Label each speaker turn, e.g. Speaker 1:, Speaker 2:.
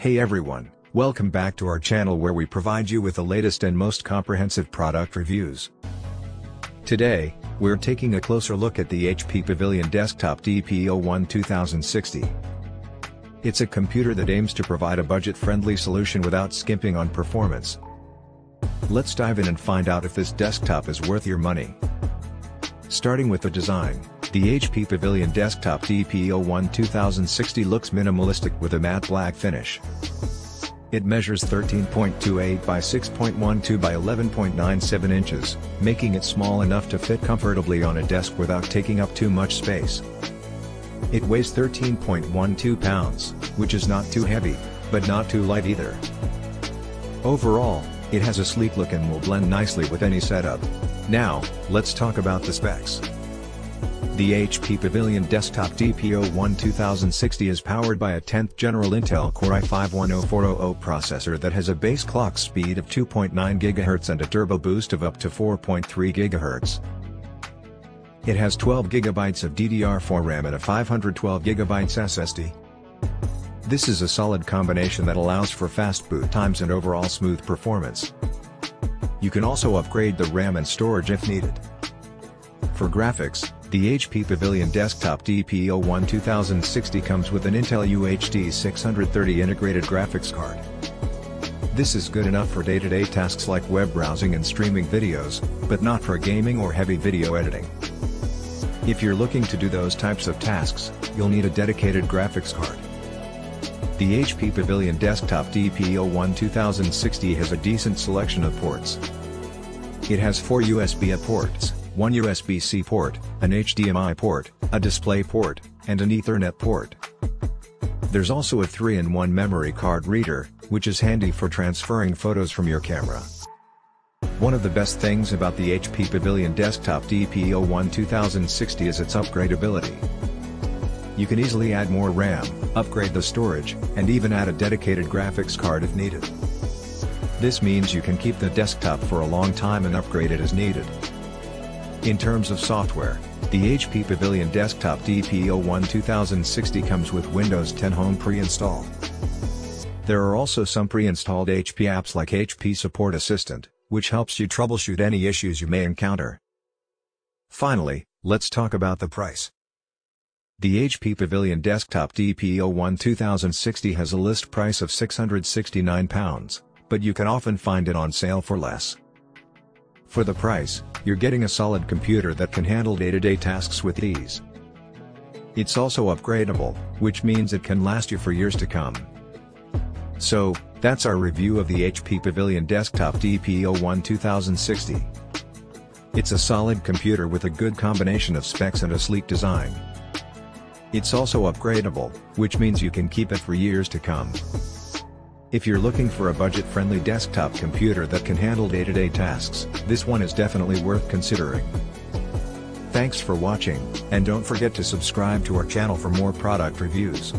Speaker 1: Hey everyone, welcome back to our channel where we provide you with the latest and most comprehensive product reviews. Today, we're taking a closer look at the HP Pavilion Desktop TP01 2060. It's a computer that aims to provide a budget-friendly solution without skimping on performance. Let's dive in and find out if this desktop is worth your money. Starting with the design, the HP Pavilion Desktop TP01 2060 looks minimalistic with a matte black finish. It measures 13.28 by 6.12 by 11.97 inches, making it small enough to fit comfortably on a desk without taking up too much space. It weighs 13.12 pounds, which is not too heavy, but not too light either. Overall, it has a sleek look and will blend nicely with any setup. Now, let's talk about the specs. The HP Pavilion Desktop TP01 2060 is powered by a 10th General Intel Core i5-10400 processor that has a base clock speed of 2.9 GHz and a turbo boost of up to 4.3 GHz. It has 12 GB of DDR4 RAM and a 512 GB SSD. This is a solid combination that allows for fast boot times and overall smooth performance. You can also upgrade the RAM and storage if needed. For graphics, the HP Pavilion Desktop TP01 2060 comes with an Intel UHD 630 integrated graphics card. This is good enough for day-to-day -day tasks like web browsing and streaming videos, but not for gaming or heavy video editing. If you're looking to do those types of tasks, you'll need a dedicated graphics card. The HP Pavilion Desktop TP01 2060 has a decent selection of ports. It has four USB-A ports, one USB-C port, an HDMI port, a display port, and an Ethernet port. There's also a 3-in-1 memory card reader, which is handy for transferring photos from your camera. One of the best things about the HP Pavilion Desktop TP01 2060 is its upgradability. You can easily add more RAM, upgrade the storage, and even add a dedicated graphics card if needed. This means you can keep the desktop for a long time and upgrade it as needed. In terms of software, the HP Pavilion Desktop TP01 2060 comes with Windows 10 Home pre-installed. There are also some pre-installed HP apps like HP Support Assistant, which helps you troubleshoot any issues you may encounter. Finally, let's talk about the price. The HP Pavilion Desktop TP01 2060 has a list price of £669, but you can often find it on sale for less. For the price, you're getting a solid computer that can handle day-to-day -day tasks with ease. It's also upgradable, which means it can last you for years to come. So, that's our review of the HP Pavilion Desktop TP01 2060. It's a solid computer with a good combination of specs and a sleek design. It's also upgradable, which means you can keep it for years to come. If you're looking for a budget-friendly desktop computer that can handle day-to-day -day tasks, this one is definitely worth considering. Thanks for watching, and don't forget to subscribe to our channel for more product reviews.